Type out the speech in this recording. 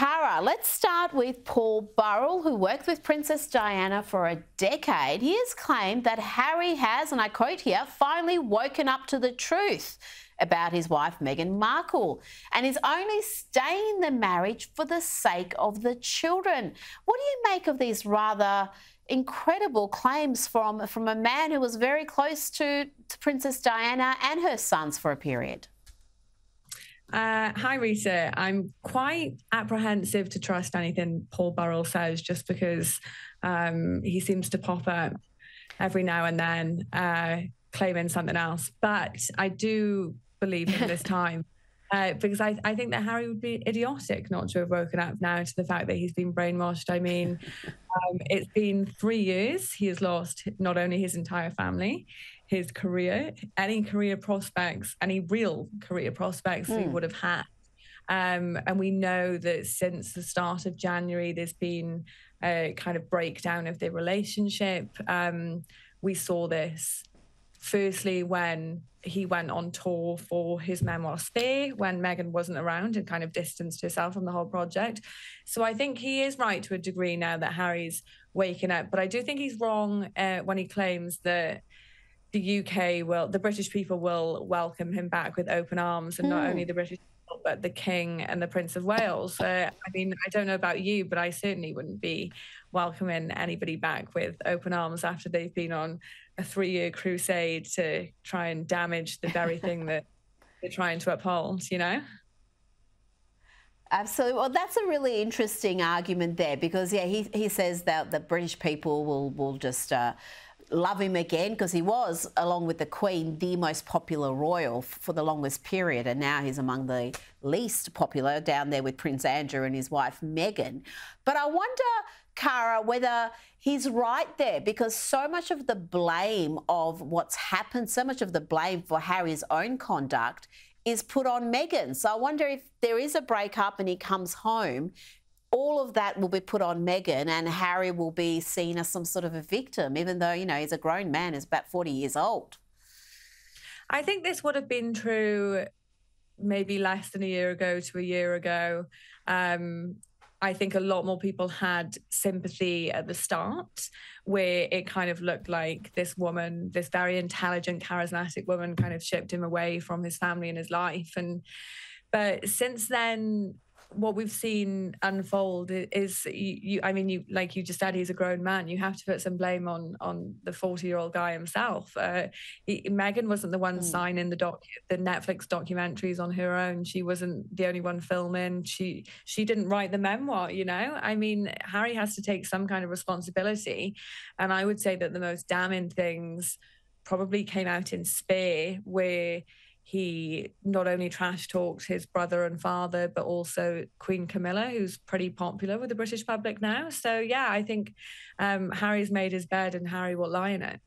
Kara, let's start with Paul Burrell, who worked with Princess Diana for a decade. He has claimed that Harry has, and I quote here, finally woken up to the truth about his wife Meghan Markle and is only staying in the marriage for the sake of the children. What do you make of these rather incredible claims from, from a man who was very close to, to Princess Diana and her sons for a period? Uh, hi, Rita. I'm quite apprehensive to trust anything Paul Burrell says just because um, he seems to pop up every now and then uh, claiming something else. But I do believe him this time. Uh, because I, I think that Harry would be idiotic not to have woken up now to the fact that he's been brainwashed. I mean, um, it's been three years. He has lost not only his entire family, his career, any career prospects, any real career prospects mm. he hmm. would have had. Um, and we know that since the start of January, there's been a kind of breakdown of their relationship. Um, we saw this firstly when he went on tour for his memoir Spare when Meghan wasn't around and kind of distanced herself from the whole project. So I think he is right to a degree now that Harry's waking up. But I do think he's wrong uh, when he claims that the UK will, the British people will welcome him back with open arms, and not only hmm. the British but the King and the Prince of Wales. Uh, I mean, I don't know about you, but I certainly wouldn't be welcoming anybody back with open arms after they've been on a three-year crusade to try and damage the very thing that they're trying to uphold. You know. Absolutely. Well, that's a really interesting argument there because, yeah, he, he says that the British people will will just. Uh, love him again because he was, along with the Queen, the most popular royal for the longest period, and now he's among the least popular down there with Prince Andrew and his wife Meghan. But I wonder, Kara, whether he's right there because so much of the blame of what's happened, so much of the blame for Harry's own conduct is put on Meghan. So I wonder if there is a breakup and he comes home, all of that will be put on Meghan, and Harry will be seen as some sort of a victim, even though, you know, he's a grown man, he's about 40 years old. I think this would have been true maybe less than a year ago to a year ago. Um, I think a lot more people had sympathy at the start, where it kind of looked like this woman, this very intelligent, charismatic woman, kind of shipped him away from his family and his life. And but since then, what we've seen unfold is you, you, I mean you like you just said he's a grown man. You have to put some blame on on the 40 year old guy himself. Uh, he, Meghan wasn't the one mm. signing the doc the Netflix documentaries on her own. She wasn't the only one filming. She she didn't write the memoir you know? I mean Harry has to take some kind of responsibility. And I would say that the most damning things probably came out in Spare where he not only trash talked his brother and father, but also Queen Camilla, who's pretty popular with the British public now. So, yeah, I think um, Harry's made his bed and Harry will lie in it.